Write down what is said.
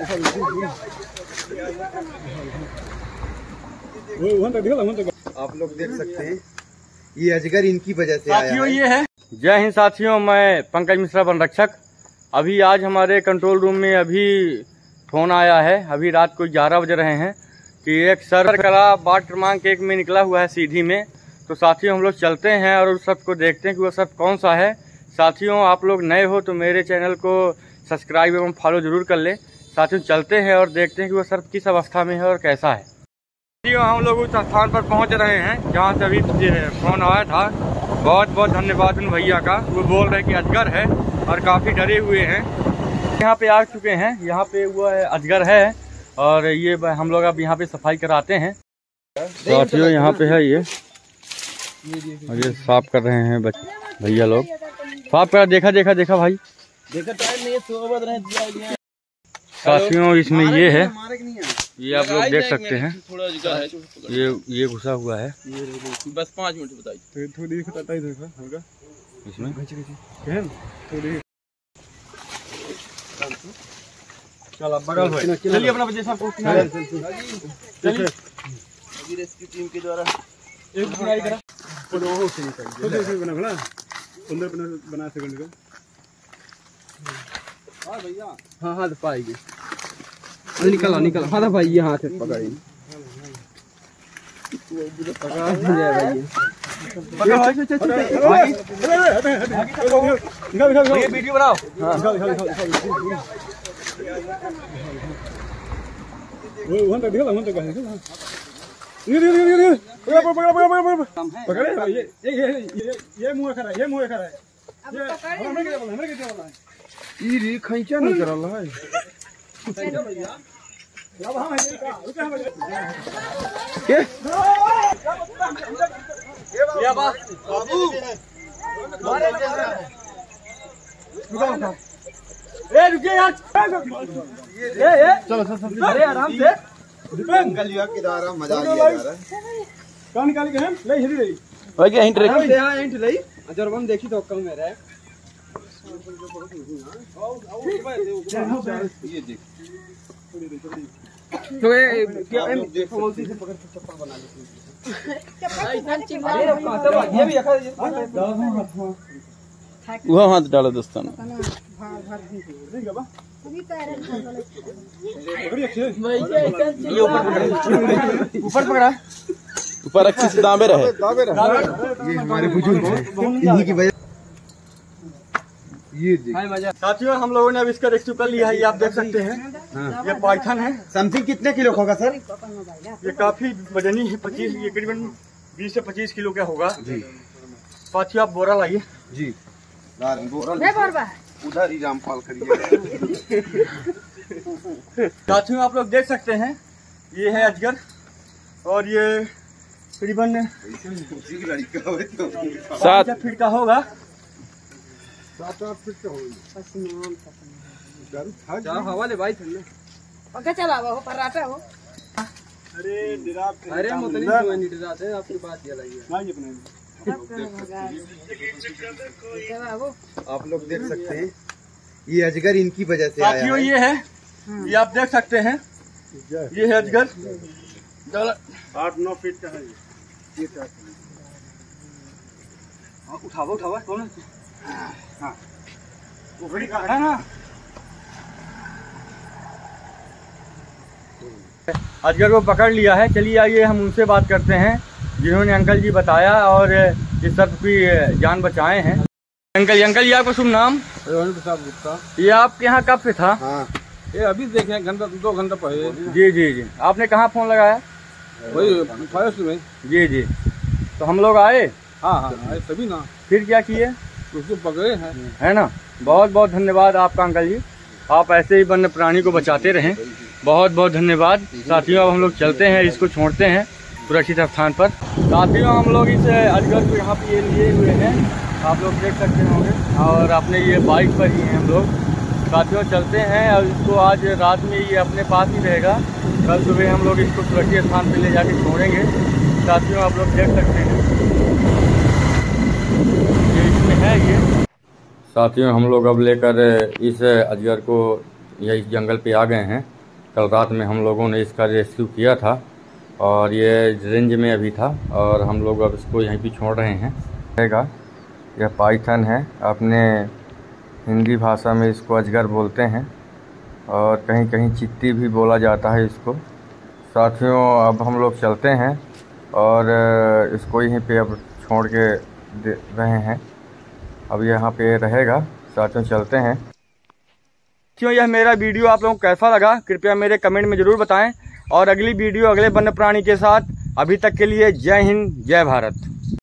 आप लोग देख सकते हैं ये अजगर इनकी वजह से आया साथियों है। ये है। जय हिंद साथियों मैं पंकज मिश्रा वन रक्षक। अभी आज हमारे कंट्रोल रूम में अभी फ़ोन आया है। अभी रात को ग्यारह बज रहे हैं कि एक सर कला बाट क्रमांक एक में निकला हुआ है सीधी में। तो साथियों हम लोग चलते हैं और उस सबको देखते हैं कि वो सब कौन सा है। साथियों आप लोग नए हो तो मेरे चैनल को सब्सक्राइब एवं फॉलो ज़रूर कर ले। साथियों चलते हैं और देखते हैं कि वो सर किस अवस्था में है और कैसा है। साथियों हम लोग उस स्थान पर पहुँच रहे हैं, जहाँ से अभी फ़ोन आया था। बहुत बहुत धन्यवाद उन भैया का, वो बोल रहे हैं कि अजगर है और काफ़ी डरे हुए हैं। यहाँ पे आ चुके हैं, यहाँ पे वो है अजगर है और ये हम लोग अब यहाँ पे सफ़ाई कराते हैं। साथियों, यहाँ पे है ये। और ये साफ़ कर रहे हैं भैया लोग। साफ़ कर, देखा देखा देखा भाई। देखा, टाइम नहीं है साथियों इसमें ये है। ये आप लोग देख सकते हैं। थोड़ा है। ये ये घुसा हुआ है। बस पाँच मिनट बताइए। थोड़ी खतरता ही देखा होगा इसमें? थोड़ी। चलिए अपना बच्चे साहब अभी रेस्क्यू टीम के द्वारा। खुद ऐसे बना बना। अंदर बना बना सेकंड का। हाँ हाथ पाएगी निकला निकला हाँ भाई ये हाथ पकड़ी पकड़ा भाई वीडियो बनाओ है पकड़ ये ये ये मुँह खड़ा है ये मुँह खड़ा है बोला ई रे खैचा नहीं करल है। हाँ ये का रुका हम के ए रुकिए यार ए ए। चलो चलो अरे आराम से। गलिया के द्वारा मज़ा जा रहा है। कौन निकाल के हम ले हिरी रही। भाई क्या हिंट से हाँ एंट लई जरबन देखी तो कम मेरा ये देख तो ये देख से पकड़ के चप्पल बना ली अरे कहाँ से ये भी रखा वह हाथ डालो दोस्तों ऊपर पकड़ा ऊपर अच्छे से दाबे रहे। ये हमारे बुज़ुर्ग इन्हीं की वजह ये साथियों हम लोगों ने अब इसका रेस्क्यू कर लिया है ये आप देख सकते हैं। ये पाइथन है। समथिंग कितने किलो का होगा सर? ये काफ़ी वजनी है पच्चीस ये करीबन बीस से पच्चीस किलो का होगा। जी। साथियों आप बोरा लाइए। जी। उधर ही रामपाल करिए साथियों आप लोग देख सकते हैं ये है अजगर और ये करीबन सात। फीट का होगा? हवा ले भाई ठंडा पक्का चला हो पराठा हो। अरे अरे हैं आपकी बात ये लगी आप लोग देख सकते हैं। ये अजगर इनकी वजह से आया है। ये है। ये आप देख सकते हैं। ये है। अजगर। आठ नौ फीट का है ये ये उठावा उठावा कौन हाँ? वो घड़ी का है ना? अजगर को पकड़ लिया है। चलिए आइए हम उनसे बात करते हैं जिन्होंने अंकल जी बताया और इस सब की जान बचाए हैं। अंकल जी अंकल जी आपका शुभ नाम? रोहन प्रसाद गुप्ता। ये आपके यहाँ कब से था? हाँ। ये अभी देखे घंटा दो घंटा पहले। जी जी जी। आपने कहाँ फ़ोन लगाया? वही फॉरेस्ट में। जी जी। तो हम लोग आए? हाँ हाँ आए तभी ना। फिर क्या किए? उसको पकड़े हैं। है ना? बहुत बहुत धन्यवाद आपका अंकल जी। आप ऐसे ही वन्य प्राणी को बचाते रहें। बहुत बहुत धन्यवाद। साथियों अब हम लोग चलते हैं इसको छोड़ते हैं सुरक्षित स्थान पर। साथियों हम लोग इस अजगर को यहाँ पे ये लिए हुए हैं। आप लोग देख सकते होंगे। और अपने ये बाइक पर ही हैं हम लोग। साथियों, चलते हैं और इसको आज रात में ये अपने पास ही रहेगा। कल सुबह हम लोग इसको सुरक्षित स्थान पर ले जाके छोड़ेंगे। साथियों, आप लोग देख सकते हैं। ये इसमें है ये। साथियों, हम लोग अब लेकर इस अजगर को या इस जंगल पे आ गए हैं। कल रात में हम लोगों ने इसका रेस्क्यू किया था और ये रेंज में अभी था और हम लोग अब इसको यहीं पे छोड़ रहे हैं। रहेगा। यह पाइथन है। अपने हिंदी भाषा में इसको अजगर बोलते हैं और कहीं कहीं चित्ती भी बोला जाता है इसको। साथियों, अब हम लोग चलते हैं और इसको यहीं पे अब छोड़ के दे रहे हैं। अब यहाँ पे रहेगा। साथियों, चलते हैं। क्यों, यह मेरा वीडियो आप लोगों को कैसा लगा? कृपया मेरे कमेंट में ज़रूर बताएँ। और अगली वीडियो अगले वन्य प्राणी के साथ। अभी तक के लिए जय हिंद, जय भारत।